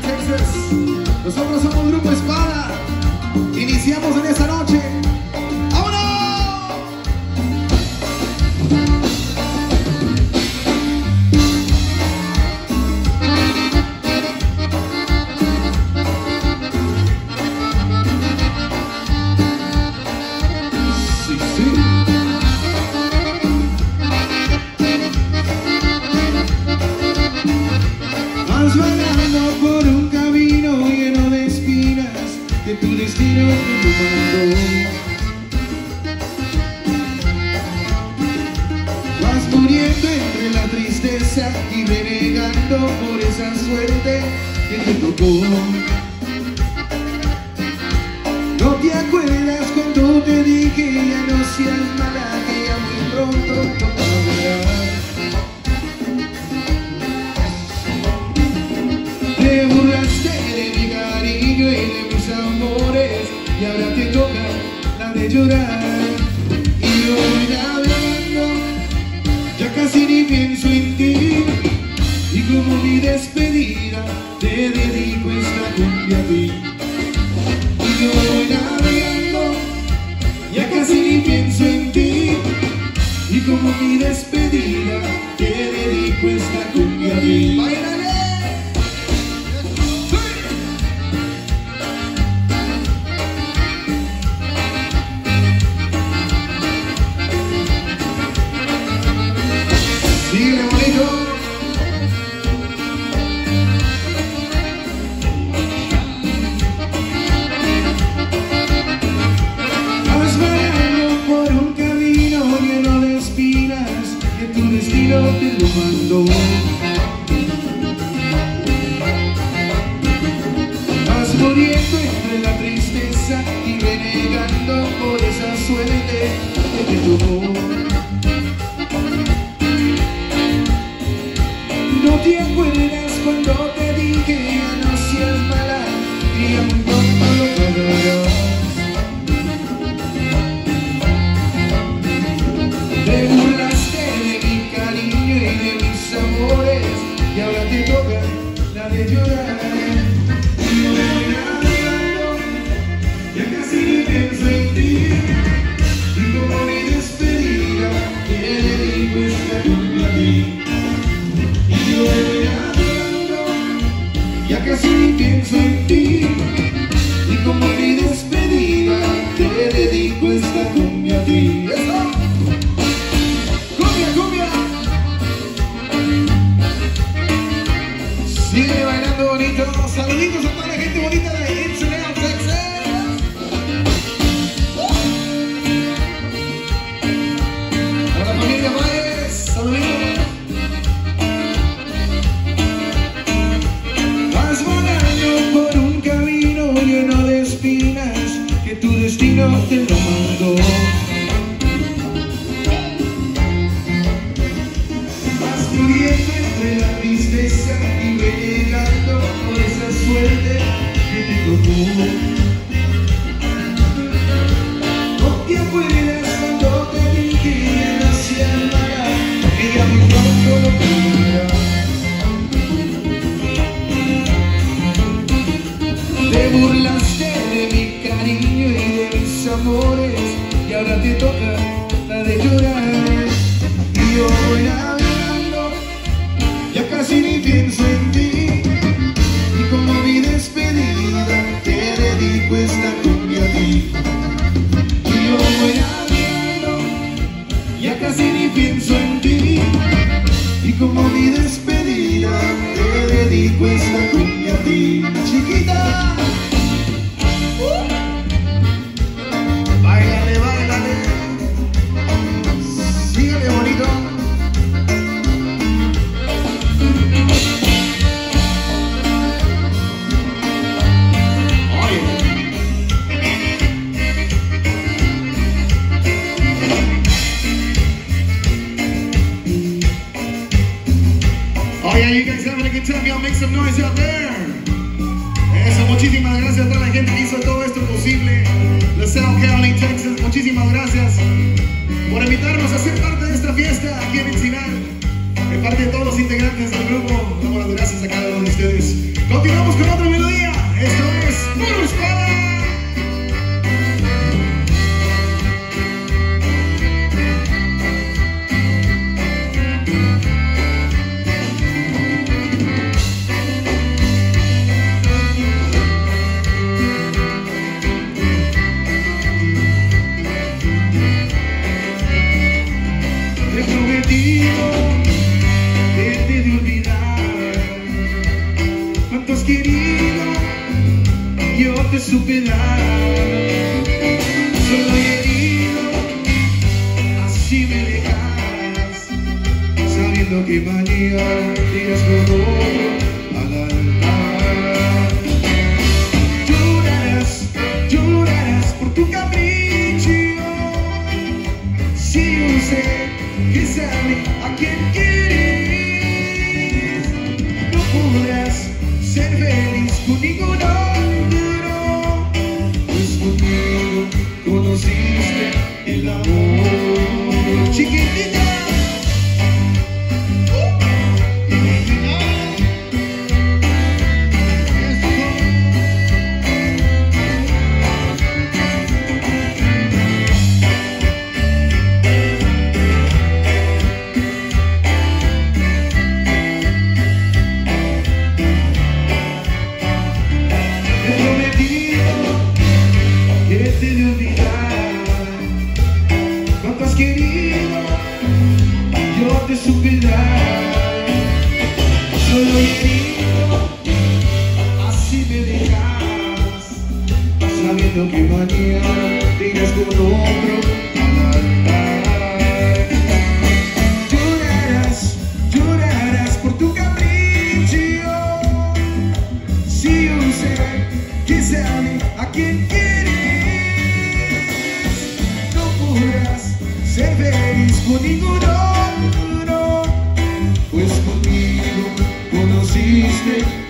Texas. Nosotros somos Grupo Espada. Iniciamos en esta noche. Vas muriendo entre la tristeza y renegando por esa suerte que te tocó. Y ahora te toca la de llorar. Y voy navegando Ya casi ni pienso en ti. Y como mi despedida Te dedico esta cumbia a ti. Y voy navegando Ya casi ni pienso en ti. Y como mi despedida Te dedico esta cumbia a ti Síguele bonito. Vas vagando por un camino lleno de espinas que tu destino te lo mandó. Vas muriendo entre la tristeza y renegando por esa suerte que te tocó. Cuando te dije ya no seas mala Vas muriendo entre la tristeza y renegando por esa suerte que te tocó. Dedico Eso, muchísimas gracias a toda la gente que hizo todo esto posible. LaSalle County, Texas, muchísimas gracias por invitarnos a ser parte de esta fiesta aquí en Encinal. De parte de todos los integrantes del grupo, damos las gracias a cada uno de ustedes. Continuamos con otra melodía. Esto es Puro querido, yo te supe dar. Solo herido, así me dejas, sabiendo que mañana dirás como te suspirar Solo querido, así me dejas Sabiendo que mañana irás con otro. Llorarás, llorarás por tu capricho. Si yo sé que sabe a quien quieres No podrás ser feliz con ninguno. you